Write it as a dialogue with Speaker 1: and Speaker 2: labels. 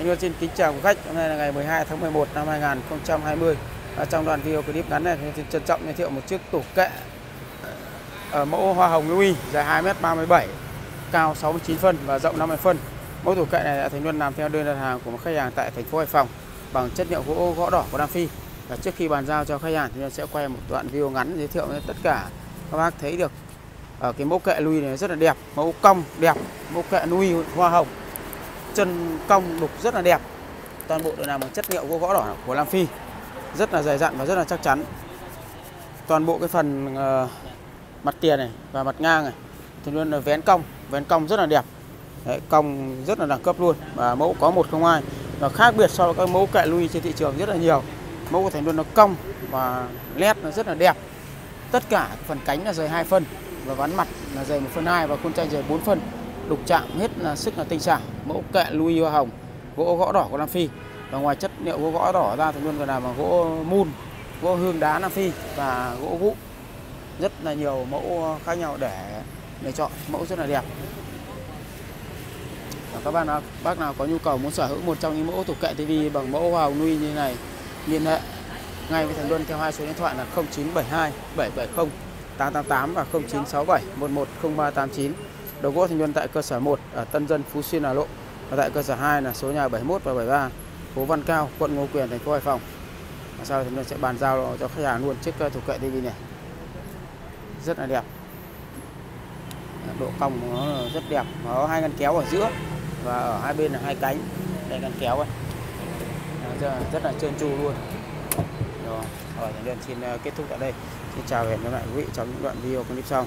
Speaker 1: Anh Luân xin kính chào quý khách. Hôm nay là ngày 12 tháng 11 năm 2020. Và trong đoạn video clip ngắn này thì xin trân trọng giới thiệu một chiếc tủ kệ ở mẫu hoa hồng Louis dài 2m37, cao 69 phân và rộng 50 phân. Mẫu tủ kệ này đã Thành Luân làm theo đơn đặt hàng của một khách hàng tại thành phố Hải Phòng bằng chất liệu gỗ gõ đỏ của Nam Phi. Và trước khi bàn giao cho khách hàng thì sẽ quay một đoạn video ngắn giới thiệu với tất cả các bác thấy được ở cái mẫu kệ Louis này rất là đẹp, mẫu cong đẹp, mẫu kệ Louis hoa hồng chân cong đục rất là đẹp. Toàn bộ đều làm bằng chất liệu gỗ gõ đỏ của Lam Phi. Rất là dày dặn và rất là chắc chắn. Toàn bộ cái phần uh, mặt tiền này và mặt ngang này thì luôn là vén cong. Vén cong rất là đẹp. Đấy, cong rất là đẳng cấp luôn. Và mẫu có một không hai. Và khác biệt so với các mẫu kệ lui trên thị trường rất là nhiều. Mẫu của Thành luôn nó cong và led nó rất là đẹp. Tất cả phần cánh là dày 2 phân và ván mặt là dày 1 phân 2 và khuôn tranh dày 4 phân đục chạm hết là sức là tinh xảo mẫu kệ lui hoa hồng gỗ gõ đỏ của Nam Phi. Và ngoài chất liệu gỗ gõ đỏ ra thì luôn còn làm bằng gỗ mun gỗ hương đá Nam Phi và gỗ gụ rất là nhiều mẫu khác nhau để để chọn mẫu rất là đẹp. Và các bạn nào, bác nào có nhu cầu muốn sở hữu một trong những mẫu tủ kệ TV bằng mẫu hoa hồng nuôi như này liên hệ ngay với Thành Luân theo hai số điện thoại là 0972 770 888 và 0967 110389 đầu gỗ Thành Luân tại cơ sở 1 ở Tân Dân Phú Xuyên Hà Nội và tại cơ sở 2 là số nhà 71 và 73 phố Văn Cao quận Ngô Quyền thành phố Hải Phòng. Và sau Thành Luân sẽ bàn giao cho khách hàng luôn chiếc ờ, thủ kệ TV này. Rất là đẹp. Ờ, độ cong nó rất đẹp. Nó có hai ngăn kéo ở giữa và ở hai bên là hai cánh đây ngăn kéo ấy. rất là trơn tru luôn. Rồi, rồi Thành Luân xin ờ, kết thúc tại đây. Xin chào và hẹn gặp lại quý vị trong những đoạn video clip sau.